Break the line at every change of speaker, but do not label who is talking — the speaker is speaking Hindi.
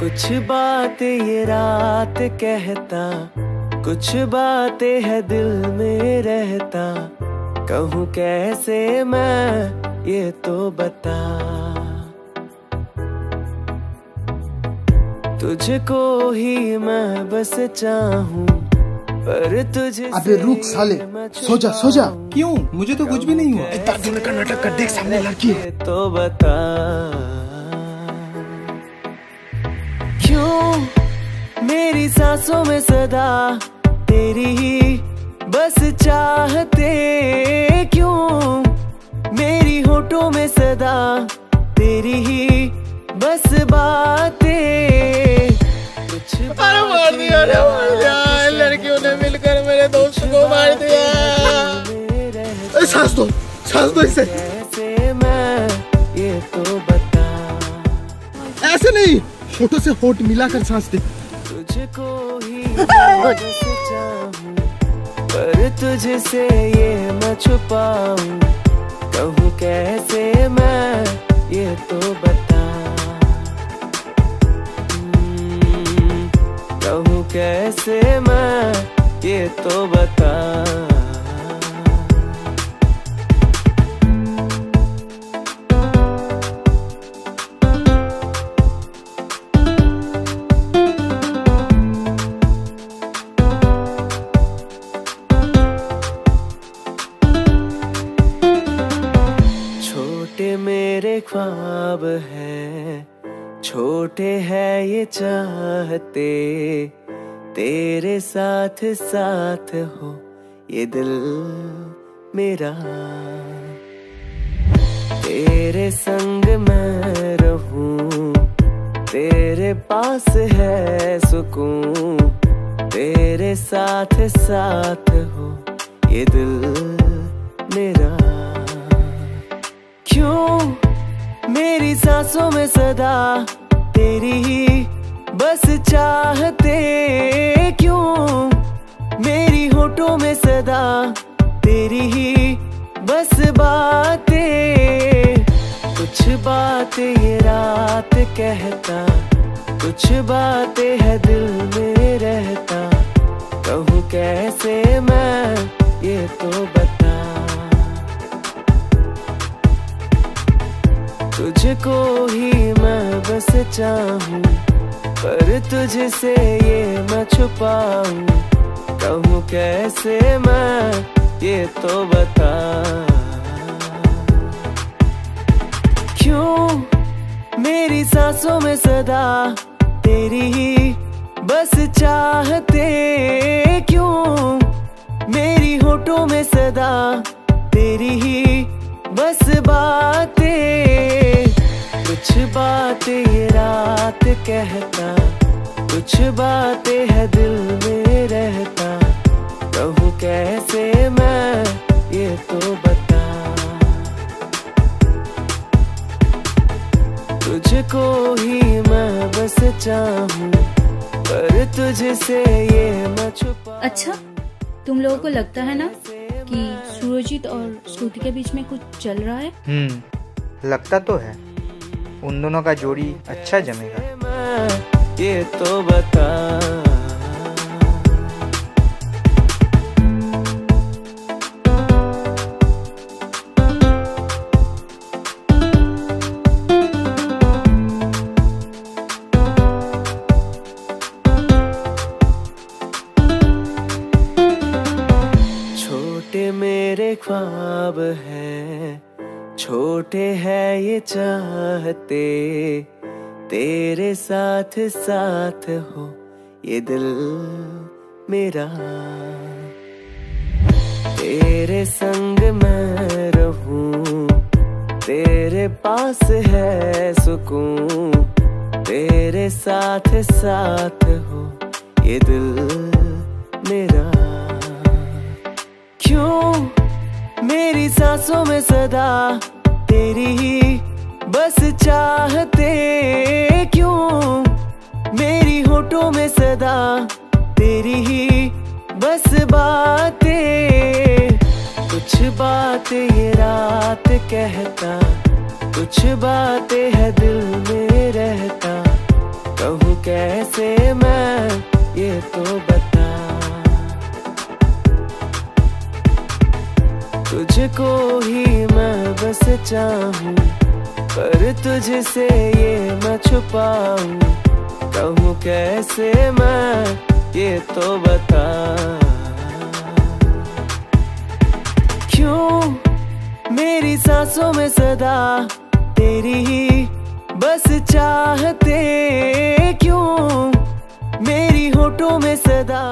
कुछ बात ये रात कहता, कुछ बातें है दिल में रहता। कहूँ कैसे मैं ये तो बता। तुझको ही मैं बस चाहूँ
अबे रुक साले सो जा सो जा
क्यों? मुझे तो कुछ भी नहीं हुआ।
तर्जुमे का नाटक कर देख सामने लड़की है।
तो बता। क्यों मेरी सांसों में सदा तेरी ही बस चाहते? क्यों मेरी होठों में सदा तेरी ही बस बातें
सांस दो सांस दो इसे। ऐसे नहीं होठों से होठ मिलाकर सांस दे।
तुझको पर तुझसे ये मैं छुपाऊं कहूँ कैसे मैं ये तो बता। हम्म, कहूँ कैसे मैं ये तो बता। ख्वाब हैं। छोटे है ये चाहते। तेरे साथ साथ हो ये दिल मेरा। तेरे संग मैं रहूँ। तेरे पास है सुकून। तेरे साथ साथ हो ये दिल मेरा। क्यों? मेरी सांसों में सदा तेरी ही बस चाहते क्यों? मेरी होठों में सदा तेरी ही बस बातें। कुछ बातें ये रात कहता, कुछ बातें है दिल में रहता। कहूँ कैसे मैं ये तो तुझको ही मैं बस चाहूँ, पर तुझसे ये मैं छुपाऊं। कहूँ कैसे मैं ये तो बता। क्यों मेरी सांसों में सदा तेरी ही बस चाहते? क्यों मेरी होठों में सदा तेरी ही बस बातें, कुछ बातें रात कहता, कुछ बातें है दिल में रहता। कहूँ कैसे मैं ये तो बता। तुझको ही मैं बस चाहूँ, पर तुझसे ये मैं छुपा।
अच्छा तुम लोगों को लगता है ना कि सूरजीत और श्रुति के बीच में कुछ चल रहा है?
हम्म लगता तो है। उन दोनों का जोड़ी अच्छा जमेगा।
ये तो बता। ख्वाब हैं। छोटे है ये चाहते, तेरे साथ साथ हो ये दिल मेरा। तेरे संग मैं रहूँ, तेरे पास है सुकून, तेरे साथ साथ हो ये दिल मेरा। मेरी सांसों में सदा तेरी ही बस चाहते क्यों? मेरी होठों में सदा तेरी ही बस बातें। कुछ बात ये रात कहता, कुछ बातें है दिल में रहता। कहूँ कैसे मैं ये तो बता तुझको ही मैं बस चाहूँ, पर तुझसे ये मैं छुपाऊं। कहूँ कैसे मैं ये तो बता। क्यों मेरी सांसों में सदा तेरी ही बस चाहते? क्यों मेरी होठों में सदा